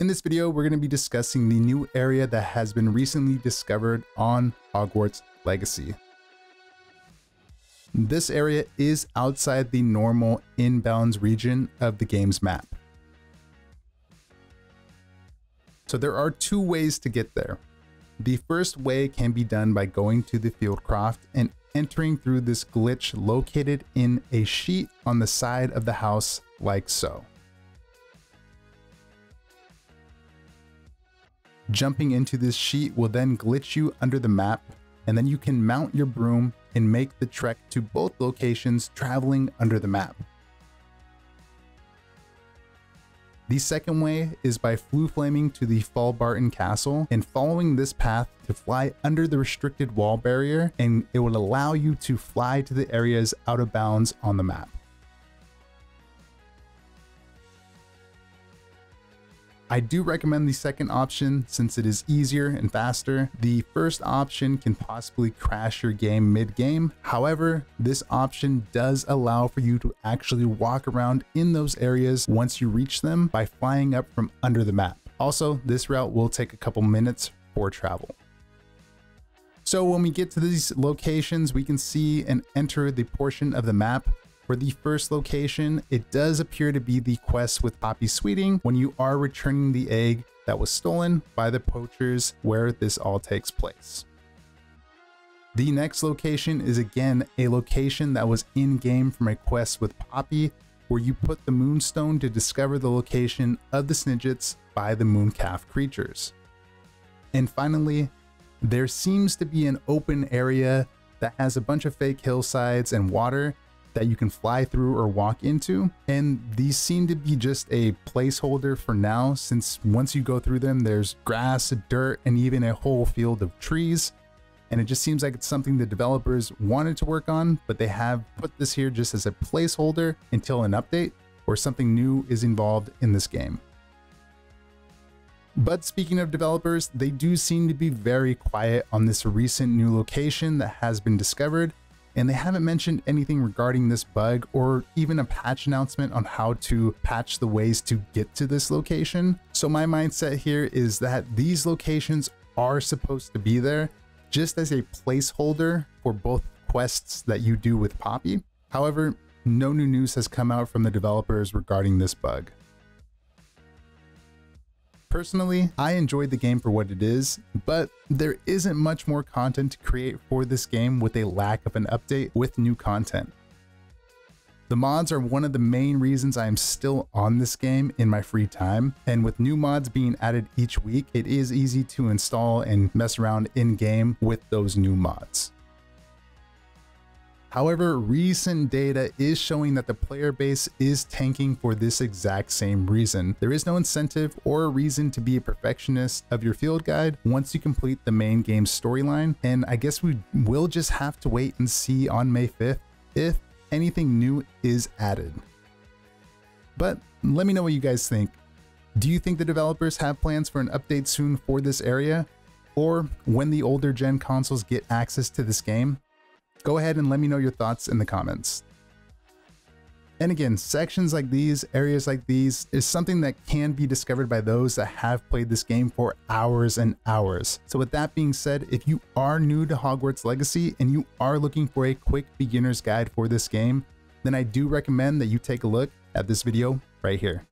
In this video, we're going to be discussing the new area that has been recently discovered on Hogwarts Legacy. This area is outside the normal inbounds region of the game's map. So there are two ways to get there. The first way can be done by going to the Fieldcroft and entering through this glitch located in a sheet on the side of the house like so. Jumping into this sheet will then glitch you under the map, and then you can mount your broom and make the trek to both locations traveling under the map. The second way is by Floo flaming to the Falbarton Castle and following this path to fly under the restricted wall barrier and it will allow you to fly to the areas out of bounds on the map. I do recommend the second option since it is easier and faster. The first option can possibly crash your game mid-game. However, this option does allow for you to actually walk around in those areas once you reach them by flying up from under the map. Also, this route will take a couple minutes for travel. So when we get to these locations, we can see and enter the portion of the map for the first location, it does appear to be the quest with Poppy Sweeting when you are returning the egg that was stolen by the poachers where this all takes place. The next location is again a location that was in game from a quest with Poppy where you put the moonstone to discover the location of the Snidgets by the mooncalf creatures. And finally, there seems to be an open area that has a bunch of fake hillsides and water that you can fly through or walk into. And these seem to be just a placeholder for now, since once you go through them, there's grass, dirt, and even a whole field of trees. And it just seems like it's something the developers wanted to work on, but they have put this here just as a placeholder until an update or something new is involved in this game. But speaking of developers, they do seem to be very quiet on this recent new location that has been discovered and they haven't mentioned anything regarding this bug or even a patch announcement on how to patch the ways to get to this location. So my mindset here is that these locations are supposed to be there just as a placeholder for both quests that you do with Poppy. However, no new news has come out from the developers regarding this bug. Personally, I enjoyed the game for what it is, but there isn't much more content to create for this game with a lack of an update with new content. The mods are one of the main reasons I am still on this game in my free time, and with new mods being added each week, it is easy to install and mess around in game with those new mods. However, recent data is showing that the player base is tanking for this exact same reason. There is no incentive or reason to be a perfectionist of your field guide once you complete the main game storyline, and I guess we will just have to wait and see on May 5th if anything new is added. But let me know what you guys think. Do you think the developers have plans for an update soon for this area? Or when the older gen consoles get access to this game? Go ahead and let me know your thoughts in the comments. And again, sections like these, areas like these, is something that can be discovered by those that have played this game for hours and hours. So with that being said, if you are new to Hogwarts Legacy and you are looking for a quick beginner's guide for this game, then I do recommend that you take a look at this video right here.